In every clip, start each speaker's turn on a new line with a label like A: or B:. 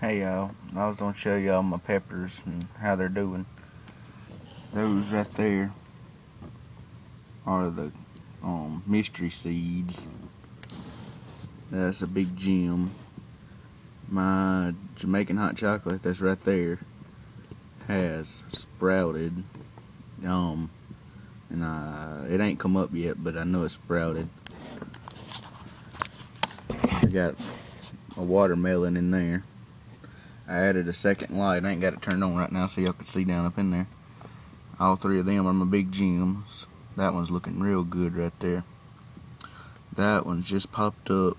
A: Hey y'all, I was gonna show y'all my peppers and how they're doing. Those right there are the um, mystery seeds. That's a Big Jim. My Jamaican hot chocolate that's right there has sprouted. Um, and uh, it ain't come up yet, but I know it's sprouted. I got a watermelon in there. I added a second light. I ain't got it turned on right now so y'all can see down up in there. All three of them are my Big Jims. That one's looking real good right there. That one's just popped up.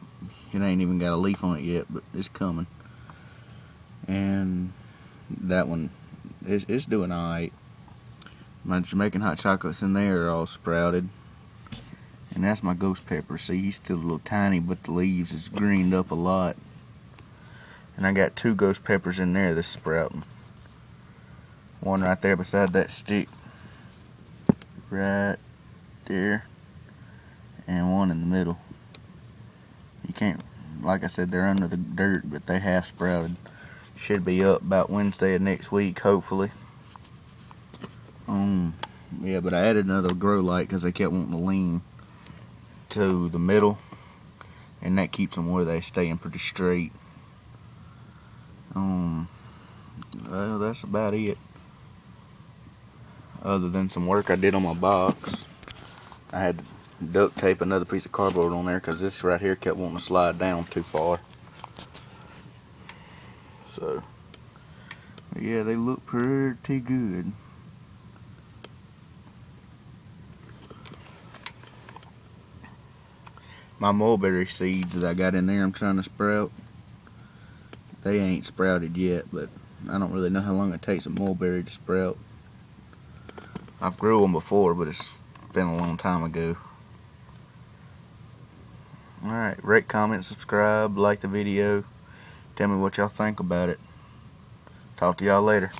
A: It ain't even got a leaf on it yet, but it's coming. And that one, it's, it's doing alright. My Jamaican hot chocolates in there are all sprouted. And that's my ghost pepper. See, he's still a little tiny, but the leaves is greened up a lot. And I got two ghost peppers in there that's sprouting. One right there beside that stick. Right there. And one in the middle. You can't, like I said, they're under the dirt, but they have sprouted. Should be up about Wednesday of next week, hopefully. Um, yeah, but I added another grow light because they kept wanting to lean to the middle. And that keeps them where they staying pretty straight. Um, well, that's about it. Other than some work I did on my box. I had to duct tape another piece of cardboard on there because this right here kept wanting to slide down too far. So, yeah, they look pretty good. My mulberry seeds that I got in there I'm trying to sprout they ain't sprouted yet, but I don't really know how long it takes a mulberry to sprout. I've grew them before, but it's been a long time ago. Alright, rate, comment, subscribe, like the video. Tell me what y'all think about it. Talk to y'all later.